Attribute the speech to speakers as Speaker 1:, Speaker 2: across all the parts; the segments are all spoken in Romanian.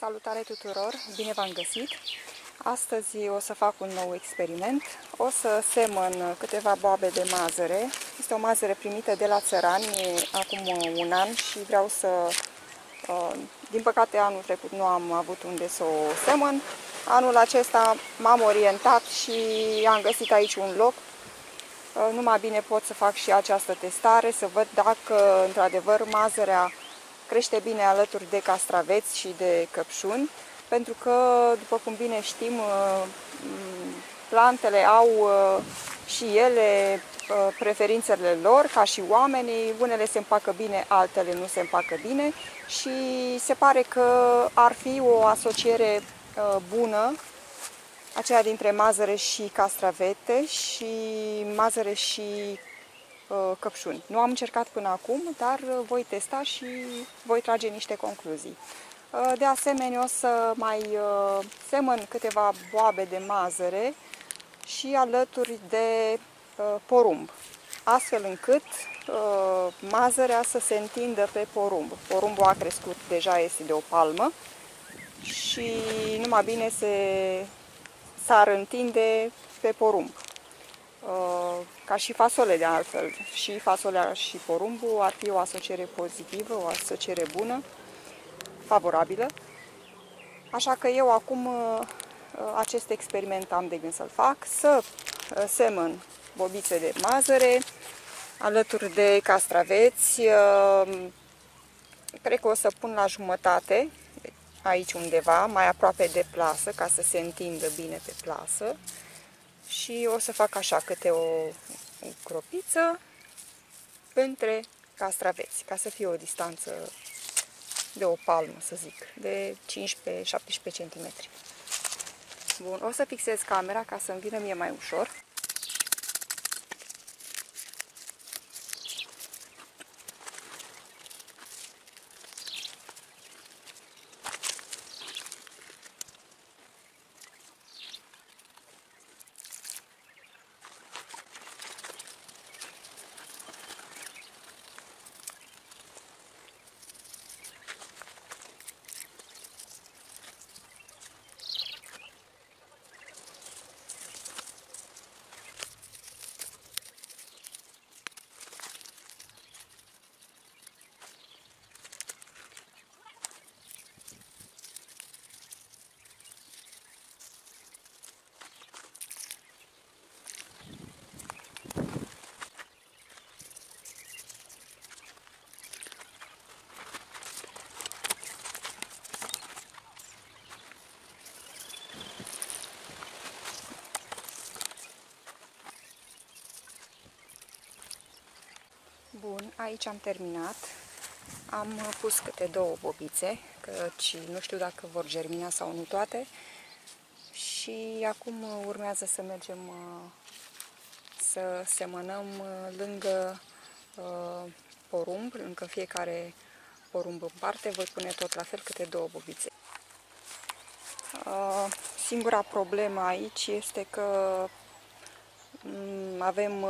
Speaker 1: Salutare tuturor! Bine v-am găsit! Astăzi o să fac un nou experiment. O să semăn câteva boabe de mazăre. Este o mazăre primită de la țărani acum un an și vreau să... Uh, din păcate anul trecut nu am avut unde să o semăn. Anul acesta m-am orientat și am găsit aici un loc. Uh, numai bine pot să fac și această testare, să văd dacă într-adevăr mazărea crește bine alături de castraveți și de căpșuni, pentru că, după cum bine știm, uh, plantele au uh, și ele uh, preferințele lor, ca și oamenii, unele se împacă bine, altele nu se împacă bine. Și se pare că ar fi o asociere bună aceea dintre mazăre și castravete și mazăre și Uh, căpșuni. Nu am încercat până acum, dar uh, voi testa și voi trage niște concluzii. Uh, de asemenea, o să mai semăn câteva boabe de mazăre și alături de porumb, astfel încât mazărea să se întindă pe porumb. Porumbul a crescut, deja este de o palmă și numai bine se s-ar întinde pe porumb. Uh, ca și fasole de altfel. Și fasolea și porumbul ar fi o asociere pozitivă, o asociere bună, favorabilă. Așa că eu acum uh, acest experiment am de gând să-l fac, să uh, semăn bobițe de mazăre, alături de castraveți, cred că o să pun la jumătate, aici undeva, mai aproape de plasă, ca să se întindă bine pe plasă și o să fac așa câte o, o cropiță între castraveți, ca să fie o distanță de o palmă, să zic, de 15-17 cm. Bun, o să fixez camera ca să-mi vină mie mai ușor. Bun, aici am terminat. Am pus câte două bobițe, căci nu știu dacă vor germina sau nu toate. Și acum urmează să mergem uh, să semănăm uh, lângă uh, porumb, încă fiecare porumb în parte. Voi pune tot la fel câte două bobițe. Singura problemă aici este că mm, avem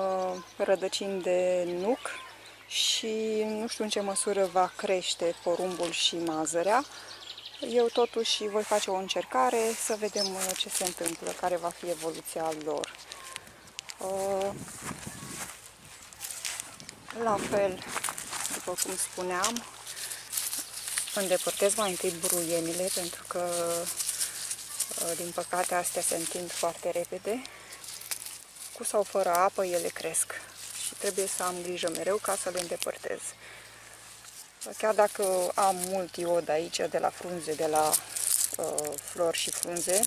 Speaker 1: rădăcini de nuc și nu știu în ce măsură va crește porumbul și mazărea. Eu totuși voi face o încercare să vedem uh, ce se întâmplă, care va fi evoluția lor. Uh, la fel, după cum spuneam, îndepărtez mai întâi bruienile pentru că, uh, din păcate, astea se întind foarte repede. Cu sau fără apă, ele cresc și trebuie să am grijă mereu ca să le îndepărtez. Chiar dacă am mult iod aici de la frunze, de la uh, flori și frunze,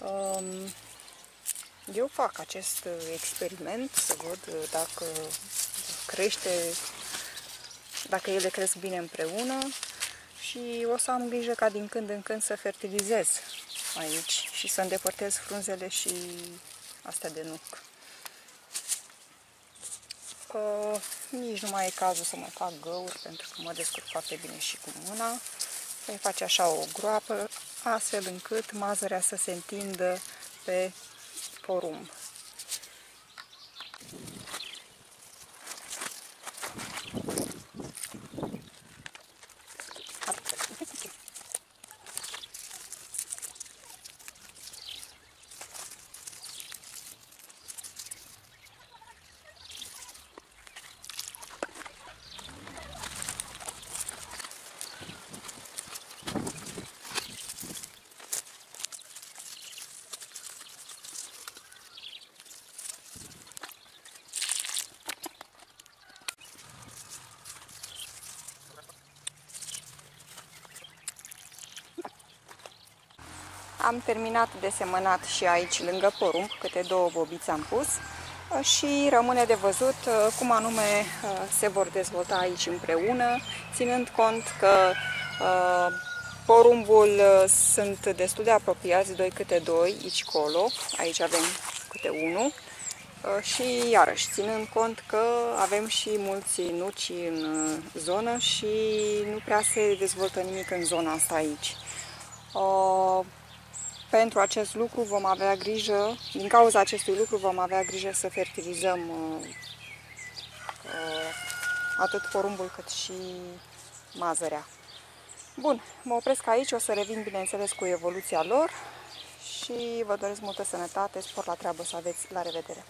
Speaker 1: um, eu fac acest experiment să văd dacă crește, dacă ele cresc bine împreună și o să am grijă ca din când în când să fertilizez aici și să îndepărtez frunzele și astea de nuc că nici nu mai e cazul să mă fac găuri, pentru că mă descurc foarte bine și cu mâna. Voi face așa o groapă, astfel încât mazărea să se întindă pe porumb. Am terminat de semănat și aici, lângă porumb, câte două bobiți am pus și rămâne de văzut cum anume se vor dezvolta aici împreună, ținând cont că porumbul sunt destul de apropiați, doi câte doi, aici colo, aici avem câte unul, și iarăși, ținând cont că avem și mulți nuci în zonă și nu prea se dezvoltă nimic în zona asta aici. Pentru acest lucru vom avea grijă, din cauza acestui lucru vom avea grijă să fertilizăm uh, uh, atât porumbul cât și mazărea. Bun, mă opresc aici, o să revin bineînțeles cu evoluția lor și vă doresc multă sănătate, spor la treabă să aveți, la revedere!